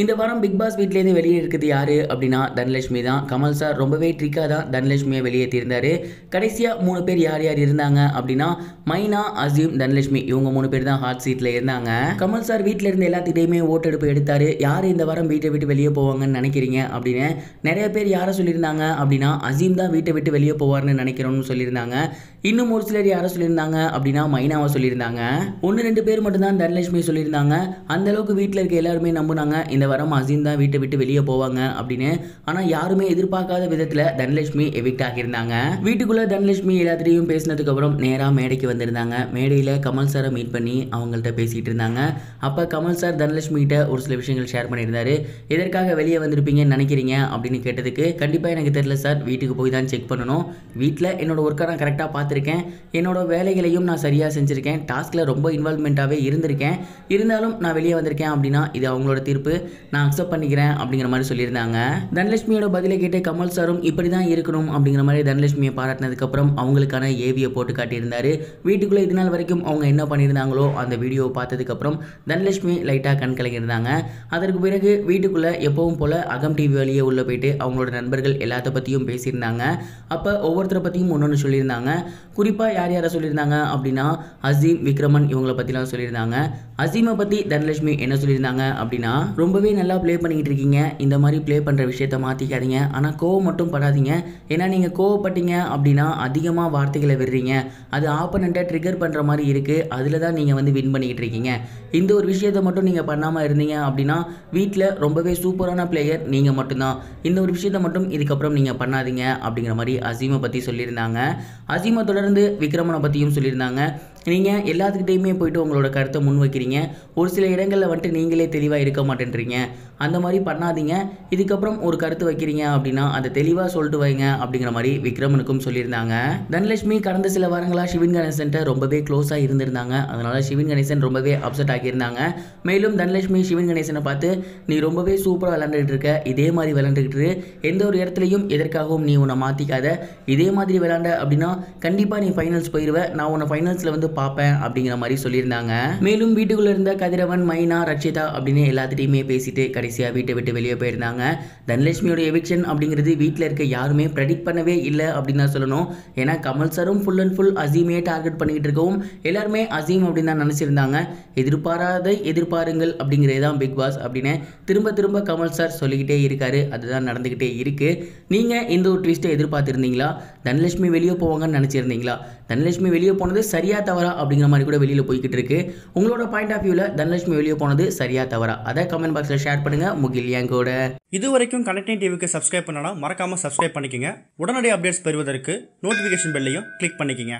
இந்த வாரம் big pass வீட்லேருந்து வெளியே இருக்குது யாரு அப்படின்னா தனலட்சுமி தான். கமல் சார் ரொம்பவே ட்ரிக்காக தான் தனலட்சுமியை வெளியேற்றிருந்தாரு கடைசியாக மூணு பேர் யார் யார் இருந்தாங்க அப்படின்னா மைனா அசீம் தனலட்சுமி இவங்க மூணு பேர் தான் ஹாட் சீட்டில் இருந்தாங்க. கமல் சார் வீட்டில் இருந்து எல்லாத்திட்டையுமே ஓட்டெடுப்பு எடுத்தாரு. யார் இந்த வாரம் வீட்டை விட்டு வெளியே போவாங்கன்னு நினைக்கிறீங்க அப்படின்னு நிறைய பேர் யாரை சொல்லியிருந்தாங்க அப்படின்னா அசீம் தான் வீட்டை விட்டு வெளியே போவார்னு நினைக்கிறோம்னு சொல்லியிருந்தாங்க. இன்னும் ஒரு சிலர் யாரை சொல்லியிருந்தாங்க அப்படின்னா மைனாவை சொல்லியிருந்தாங்க. ஒன்று ரெண்டு பேர் மட்டும்தான் தனலட்சுமி சொல்லியிருந்தாங்க. அந்தளவுக்கு வீட்டில் இருக்க எல்லாருமே நம்புனாங்க. இந்த வாரம் அசீம் தான் வீட்டை விட்டு வெளியே போவாங்க அப்படின்னு. ஆனால் யாருமே எதிர்பார்க்காத விதத்தில் தனலட்சுமி எவிக்ட் ஆகியிருந்தாங்க. வீட்டுக்குள்ளே தனலட்சுமி எல்லாத்திலையும் பேசினதுக்கு அப்புறம் நேராக மேடைக்கு வந்திருந்தாங்க. மேடையில் கமல் சாரை மீட் பண்ணி அவங்கள்ட்ட பேசிகிட்டு இருந்தாங்க. அப்போ கமல் சார் தனலட்சுமி கிட்ட ஒரு சில விஷயங்கள் ஷேர் பண்ணியிருந்தாரு. எதற்காக வெளியே வந்திருப்பீங்கன்னு நினைக்கிறீங்க? அப்படின்னு கேட்டதுக்கு கண்டிப்பாக எனக்கு தெரியல சார். வீட்டுக்கு போய் தான் செக் பண்ணணும். வீட்டில் என்னோட ஒர்க்கை நான் கரெக்டாக பார்த்துருக்கேன். என்னோட வேலைகளையும் நான் சரியாக செஞ்சுருக்கேன். டாஸ்கில் ரொம்ப இன்வால்மெண்ட்டாகவே இருந்திருக்கேன். இருந்தாலும் நான் வெளியே வந்திருக்கேன் அப்படின்னா இது அவங்களோட தீர்ப்பு. நான் அக்செப்ட் பண்ணிக்கிறேன் அப்படிங்கிற மாதிரி சொல்லியிருந்தாங்க. தனலட்சுமியோட பதிலை கேட்டு கமல் சாரும் இப்படி தான் இருக்கணும் அப்படிங்கிற மாதிரி தனலட்சுமியை பாராட்டினதுக்கப்புறம் அவங்களுக்கான ஏவியை போட்டு காட்டியிருந்தாரு. வீட்டுக்குள்ளே இது நாள் வரைக்கும் அவங்க என்ன பண்ணியிருந்தாங்களோ அந்த வீடியோவை பார்த்ததுக்கப்புறம் தனலட்சுமி லைட்டாக கண் கலங்கியிருந்தாங்க. அதற்கு பிறகு வீட்டுக்குள்ளே எப்பவும் போல் அகம் டிவி வழியே உள்ளே போயிட்டு அவங்களோட நண்பர்கள் எல்லாத்த பற்றியும் பேசியிருந்தாங்க. அப்போ ஒவ்வொருத்தரை பற்றியும் ஒன்று சொல்லியிருந்தாங்க. குறிப்பாக யார் யாரை சொல்லியிருந்தாங்க அப்படின்னா அசீம் விக்ரமன் இவங்களை பற்றிலாம் சொல்லியிருந்தாங்க. அசீமை பற்றி தனலட்சுமி என்ன சொல்லியிருந்தாங்க அப்படின்னா ரொம்ப ரொம்பவே நல்லா ப்ளே பண்ணிக்கிட்டு இருக்கீங்க இந்த மாதிரி ப்ளே பண்ணுற விஷயத்த மாற்றிக்காதீங்க ஆனால் கோவம் மட்டும் படாதீங்க. ஏன்னா நீங்கள் கோவப்பட்டீங்க அப்படின்னா அதிகமாக வார்த்தைகளை விடுறீங்க. அது ஆப்பனண்ட்டை ட்ரிகர் பண்ணுற மாதிரி இருக்குது அதில் தான் நீங்கள் வந்து வின் பண்ணிக்கிட்டு இருக்கீங்க இந்த ஒரு விஷயத்த மட்டும் நீங்கள் பண்ணாமல் இருந்தீங்க அப்படின்னா வீட்டில் ரொம்பவே சூப்பரான பிளேயர் நீங்கள் மட்டும்தான். இந்த ஒரு விஷயத்தை மட்டும் இதுக்கப்புறம் நீங்கள் பண்ணாதீங்க அப்படிங்கிற மாதிரி அசீமை பற்றி சொல்லியிருந்தாங்க. அசீமை தொடர்ந்து விக்ரமனை பற்றியும் சொல்லியிருந்தாங்க. நீங்கள் எல்லாத்துக்கிட்டேயுமே போயிட்டு உங்களோட கருத்தை முன் வைக்கிறீங்க. ஒரு சில இடங்களில் வந்துட்டு நீங்களே தெளிவாக இருக்க மாட்டேன்றீங்க. அந்த மாதிரி பண்ணாதீங்க. இதுக்கப்புறம் ஒரு கருத்து வைக்கிறீங்க அப்படின்னா அதை தெளிவாக சொல்லிட்டு வைங்க அப்படிங்கிற மாதிரி விக்ரமனுக்கும் சொல்லியிருந்தாங்க. தனலட்சுமி கடந்த சில வாரங்களாக சிவன் கணேசன்ட்ட ரொம்பவே க்ளோஸாக இருந்திருந்தாங்க. அதனால் சிவன் கணேசன் ரொம்பவே அப்செட் ஆகியிருந்தாங்க. மேலும் தனலட்சுமி சிவன் கணேசனை பார்த்து நீ ரொம்பவே சூப்பராக விளாண்டுக்கிட்டு இருக்க. இதே மாதிரி விளாண்டுக்கிட்டு எந்த ஒரு இடத்துலையும் எதற்காகவும் நீ உன்னை மாற்றிக்காத இதே மாதிரி விளாண்ட அப்படின்னா கண்டிப்பாக நீ ஃபைனல்ஸ் போயிடுவ நான் உன்னை ஃபைனல்ஸில் வந்து பார்ப்பேன் அப்படிங்கிற மாதிரி சொல்லியிருந்தாங்க. மேலும் வீட்டுக்குள்ள இருந்த கதிரவன் மைனா ரக்ஷிதா அப்படின்னு எல்லாத்திட்டையுமே பேசிட்டு கடைசியா வீட்டை விட்டு வெளியே போயிருந்தாங்க. தனலட்சுமியோட எவிக்ஷன் அப்படிங்கிறது வீட்டில் இருக்க யாருமே ப்ரெடிக்ட் பண்ணவே இல்லை அப்படின்னு தான் சொல்லணும். ஏன்னா கமல் சாரும் ஃபுல் அண்ட் ஃபுல் அசீமே டார்கெட் பண்ணிக்கிட்டு இருக்கவும் எல்லாருமே அசீம் அப்படின்னு தான் நினச்சிருந்தாங்க. எதிர்பாராத எதிர்பாருங்கள் அப்படிங்கிறது தான் பிக் பாஸ் அப்படின்னு திரும்ப திரும்ப கமல் சார் சொல்லிக்கிட்டே இருக்காரு. அதுதான் நடந்துக்கிட்டே இருக்கு. நீங்கள் இந்த ஒரு ட்விஸ்ட்டை எதிர்பார்த்துருந்தீங்களா? தனலட்சுமி வெளியே போவாங்கன்னு நினச்சிருந்தீங்களா? தனலட்சுமி வெளியே போனது சரியா தவறா அப்படிங்கிற மாதிரி கூட வெளியில் போய்கிட்டு இருக்கு. உங்களோட பாயிண்ட் ஆஃப் வியூவில் தனலட்சுமி வெளியே போனது சரியா தவறா? அதை கமெண்ட் பாக்ஸில் ஷேர் பண்ணுங்க. முகில் எங்கூட இது வரைக்கும் கனெக்டிங் டிவிக்கு சப்ஸ்கிரைப் பண்ணனா மறக்காம சப்ஸ்கிரைப் பண்ணிக்கங்க. உடனடி அப்டேட்ஸ் பெறுவதற்கு நோட்டிஃபிகேஷன் பெல்லையும் கிளிக் பண்ணிக்கங்க.